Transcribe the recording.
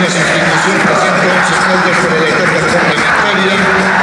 Muchas instituciones, por por el elector de